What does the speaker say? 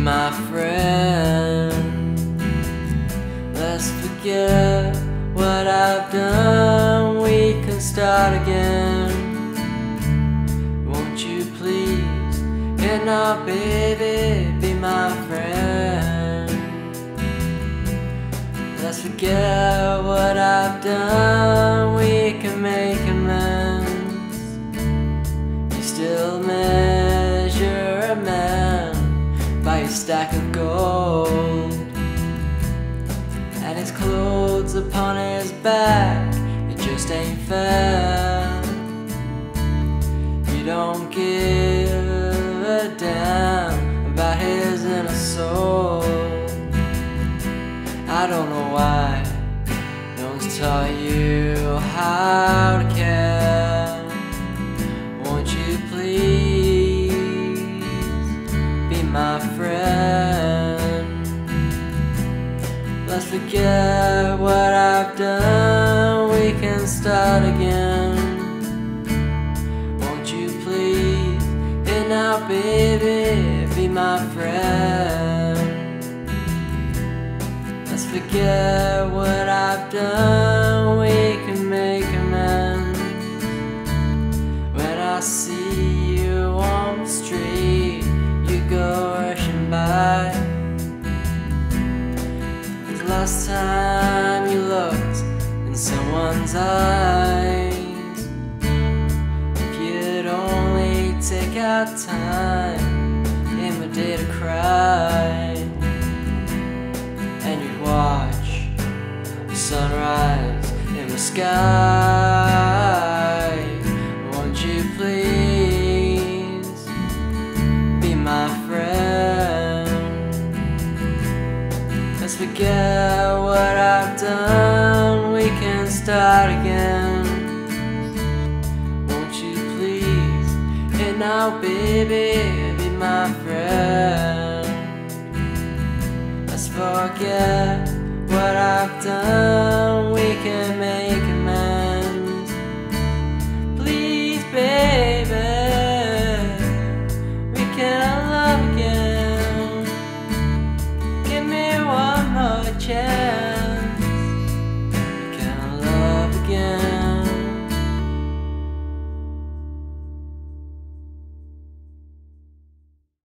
my friend. Let's forget what I've done, we can start again. Won't you please, and now, baby, be my friend. Let's forget what I've done, stack of gold and his clothes upon his back. It just ain't fair. You don't give a damn about his inner soul. I don't know why no one's taught you my friend? Let's forget what I've done, we can start again. Won't you please, and now, baby, be my friend? Let's forget what I've done, last time you looked in someone's eyes, if you'd only take out time in the day to cry, and you'd watch the sunrise in the sky. Forget what I've done, we can start again. Won't you please, and now, baby, be my friend? Let's forget what I've done, we can make share.